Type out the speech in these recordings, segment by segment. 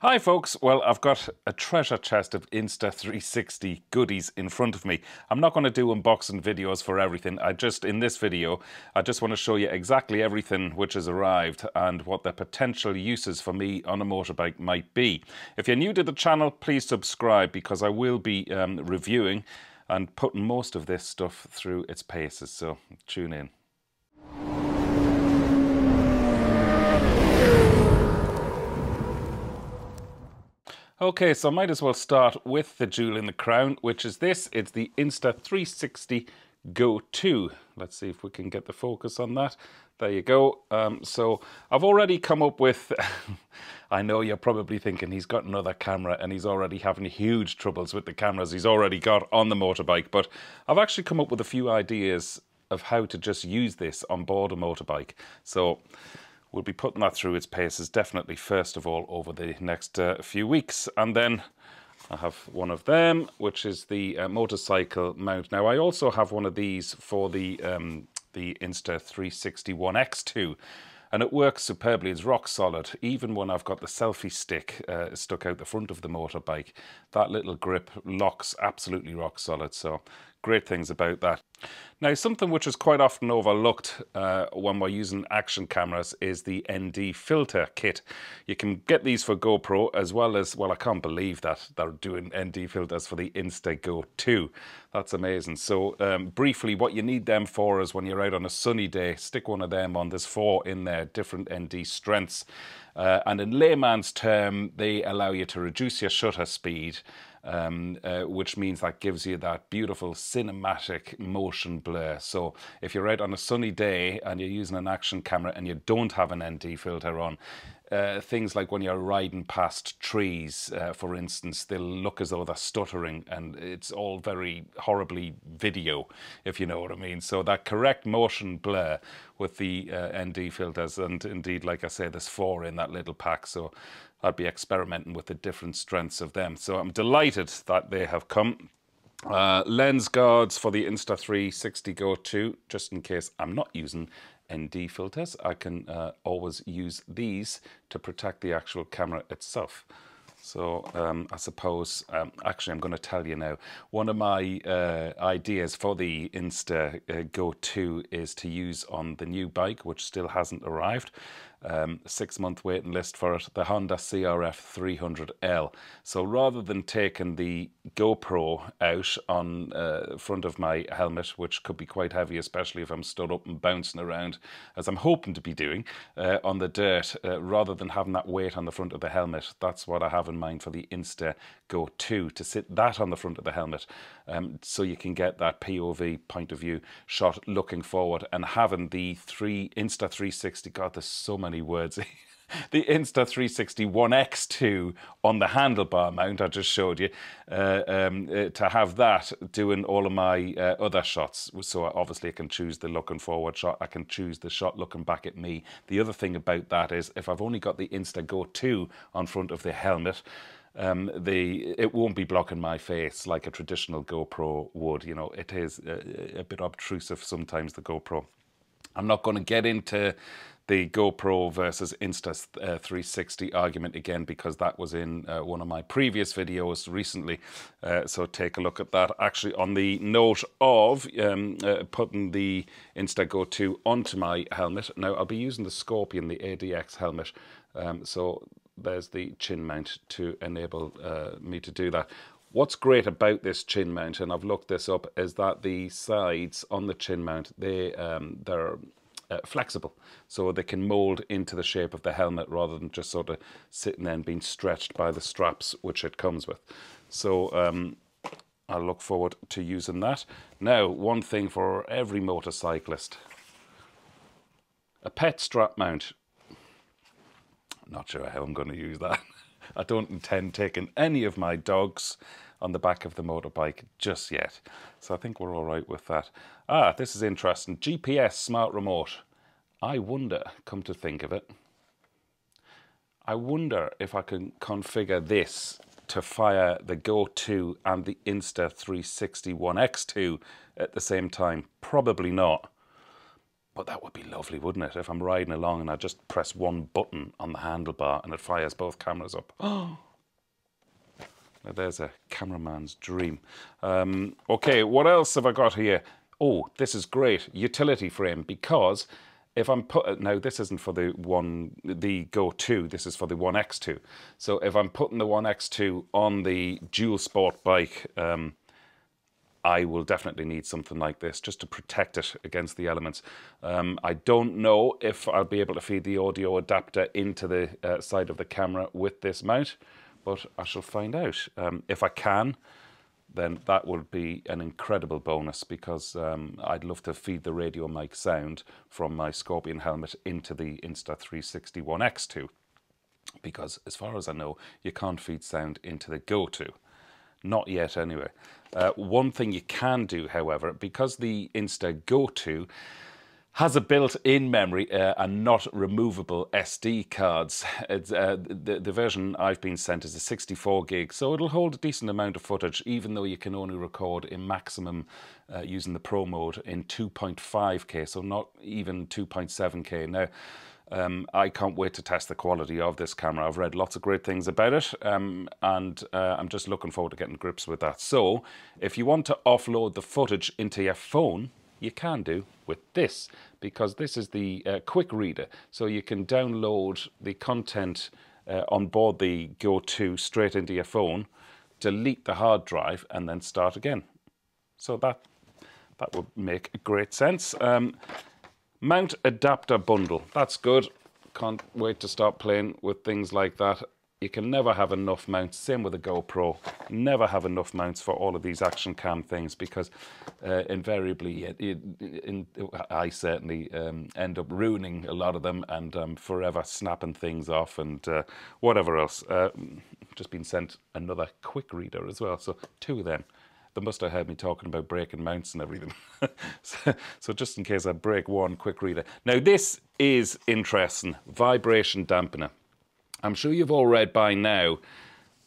Hi folks, well I've got a treasure chest of Insta360 goodies in front of me. I'm not going to do unboxing videos for everything, I just, in this video, I just want to show you exactly everything which has arrived and what the potential uses for me on a motorbike might be. If you're new to the channel, please subscribe because I will be um, reviewing and putting most of this stuff through its paces, so tune in. Okay, so I might as well start with the jewel in the crown, which is this. It's the Insta360 Go 2. Let's see if we can get the focus on that. There you go. Um, so I've already come up with, I know you're probably thinking he's got another camera and he's already having huge troubles with the cameras he's already got on the motorbike, but I've actually come up with a few ideas of how to just use this on board a motorbike. So we'll be putting that through its paces definitely first of all over the next uh, few weeks and then I have one of them which is the uh, motorcycle mount now I also have one of these for the um, the Insta 360 One X2 and it works superbly. It's rock solid. Even when I've got the selfie stick uh, stuck out the front of the motorbike, that little grip locks absolutely rock solid. So great things about that. Now, something which is quite often overlooked uh, when we're using action cameras is the ND filter kit. You can get these for GoPro as well as, well, I can't believe that they're doing ND filters for the Insta Go 2. That's amazing. So um, briefly, what you need them for is when you're out on a sunny day, stick one of them on. There's four in there, different ND strengths. Uh, and in layman's term, they allow you to reduce your shutter speed um, uh, which means that gives you that beautiful cinematic motion blur. So if you're out on a sunny day and you're using an action camera and you don't have an ND filter on, uh, things like when you're riding past trees, uh, for instance, they'll look as though they're stuttering and it's all very horribly video, if you know what I mean. So that correct motion blur with the uh, ND filters, and indeed, like I say, there's four in that little pack. So I'd be experimenting with the different strengths of them. So I'm delighted that they have come. Uh, lens guards for the Insta360 Go 2, just in case I'm not using ND filters, I can uh, always use these to protect the actual camera itself. So um, I suppose, um, actually I'm going to tell you now, one of my uh, ideas for the Insta uh, Go 2 is to use on the new bike, which still hasn't arrived um, six month waiting list for it, the Honda CRF 300L. So rather than taking the GoPro out on uh, front of my helmet, which could be quite heavy, especially if I'm stood up and bouncing around, as I'm hoping to be doing uh, on the dirt, uh, rather than having that weight on the front of the helmet, that's what I have in mind for the Insta Go 2, to sit that on the front of the helmet um, so you can get that POV point of view shot looking forward and having the three Insta 360, God, there's so many words. the Insta360 One X2 on the handlebar mount I just showed you, uh, um, uh, to have that doing all of my uh, other shots. So obviously I can choose the looking forward shot, I can choose the shot looking back at me. The other thing about that is if I've only got the Insta Go 2 on front of the helmet, um, the it won't be blocking my face like a traditional GoPro would. You know, it is a, a bit obtrusive sometimes, the GoPro. I'm not going to get into the GoPro versus Insta360 uh, argument again because that was in uh, one of my previous videos recently. Uh, so take a look at that. Actually, on the note of um, uh, putting the Insta Go 2 onto my helmet, now I'll be using the Scorpion, the ADX helmet. Um, so there's the chin mount to enable uh, me to do that. What's great about this chin mount, and I've looked this up, is that the sides on the chin mount, they, um, they're uh, flexible. So they can mold into the shape of the helmet rather than just sort of sitting there and being stretched by the straps which it comes with. So um, I look forward to using that. Now, one thing for every motorcyclist. A pet strap mount. Not sure how I'm going to use that. I don't intend taking any of my dogs on the back of the motorbike just yet. So I think we're all right with that. Ah, this is interesting. GPS smart remote. I wonder, come to think of it, I wonder if I can configure this to fire the Go 2 and the Insta 360 One X2 at the same time. Probably not. But that would be lovely, wouldn't it? If I'm riding along and I just press one button on the handlebar and it fires both cameras up. Oh, now there's a cameraman's dream. Um, okay, what else have I got here? Oh, this is great. Utility frame because if I'm put now this isn't for the one the Go 2, this is for the One X2. So if I'm putting the One X2 on the dual sport bike, um, I will definitely need something like this just to protect it against the elements. Um, I don't know if I'll be able to feed the audio adapter into the uh, side of the camera with this mount, but I shall find out. Um, if I can, then that would be an incredible bonus because um, I'd love to feed the radio mic sound from my Scorpion helmet into the Insta360 One X2 because as far as I know you can't feed sound into the Go 2. Not yet anyway. Uh, one thing you can do however, because the Insta Go 2 has a built-in memory uh, and not removable SD cards. Uh, the, the version I've been sent is a 64 gig, so it'll hold a decent amount of footage, even though you can only record in maximum uh, using the Pro mode in 2.5K, so not even 2.7K. Now, um, I can't wait to test the quality of this camera. I've read lots of great things about it, um, and uh, I'm just looking forward to getting grips with that. So, if you want to offload the footage into your phone, you can do with this because this is the uh, quick reader. So you can download the content uh, on board the Go 2 straight into your phone delete the hard drive and then start again. So that that would make great sense. Um, mount adapter bundle. That's good. Can't wait to start playing with things like that you can never have enough mounts. Same with a GoPro. Never have enough mounts for all of these action cam things because uh, invariably, it, it, in, I certainly um, end up ruining a lot of them and um, forever snapping things off and uh, whatever else. Uh, just been sent another quick reader as well, so two of them. They must have heard me talking about breaking mounts and everything. so, so just in case I break one quick reader. Now this is interesting, vibration dampener. I'm sure you've all read by now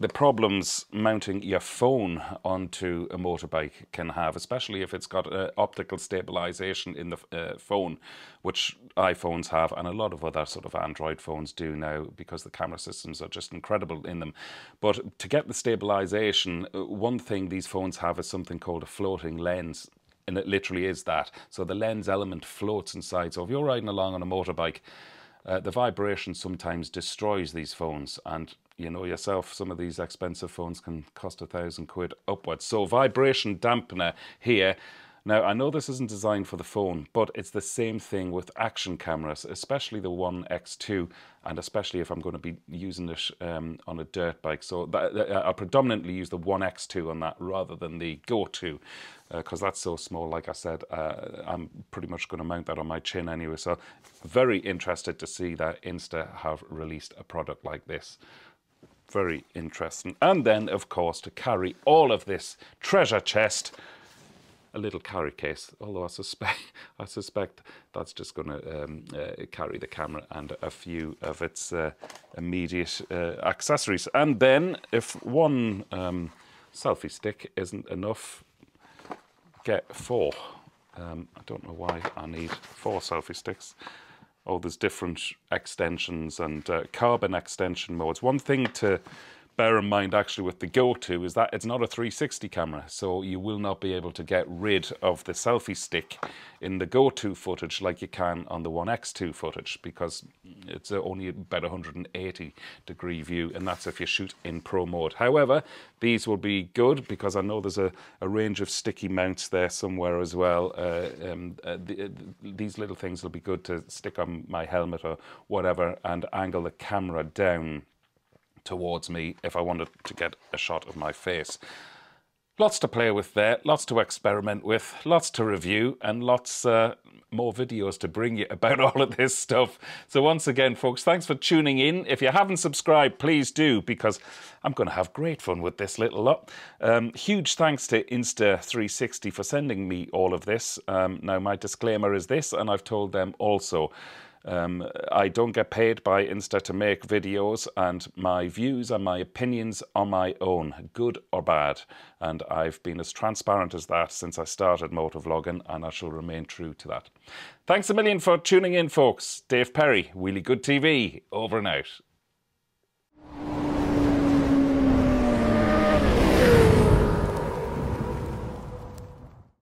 the problems mounting your phone onto a motorbike can have, especially if it's got uh, optical stabilization in the uh, phone, which iPhones have, and a lot of other sort of Android phones do now because the camera systems are just incredible in them. But to get the stabilization, uh, one thing these phones have is something called a floating lens. And it literally is that. So the lens element floats inside. So if you're riding along on a motorbike, uh, the vibration sometimes destroys these phones and you know yourself some of these expensive phones can cost a thousand quid upwards. So vibration dampener here now, I know this isn't designed for the phone, but it's the same thing with action cameras, especially the One X2, and especially if I'm going to be using it um, on a dirt bike. So that, uh, I'll predominantly use the One X2 on that rather than the Go 2, because uh, that's so small. Like I said, uh, I'm pretty much going to mount that on my chin anyway. So very interested to see that Insta have released a product like this very interesting. And then, of course, to carry all of this treasure chest a little carry case, although I suspect I suspect that's just going to um, uh, carry the camera and a few of its uh, immediate uh, accessories. And then, if one um, selfie stick isn't enough, get four. Um, I don't know why I need four selfie sticks. Oh, there's different extensions and uh, carbon extension modes. One thing to bear in mind actually with the Go 2 is that it's not a 360 camera, so you will not be able to get rid of the selfie stick in the Go 2 footage like you can on the One X2 footage because it's only about 180 degree view and that's if you shoot in Pro mode. However, these will be good because I know there's a, a range of sticky mounts there somewhere as well. Uh, um, uh, the, uh, these little things will be good to stick on my helmet or whatever and angle the camera down towards me if I wanted to get a shot of my face. Lots to play with there, lots to experiment with, lots to review, and lots uh, more videos to bring you about all of this stuff. So once again, folks, thanks for tuning in. If you haven't subscribed, please do, because I'm going to have great fun with this little lot. Um, huge thanks to Insta360 for sending me all of this. Um, now, my disclaimer is this, and I've told them also, Um, I don't get paid by Insta to make videos, and my views and my opinions are my own, good or bad. And I've been as transparent as that since I started motovlogging, and I shall remain true to that. Thanks a million for tuning in, folks. Dave Perry, Wheelie Good TV, over and out.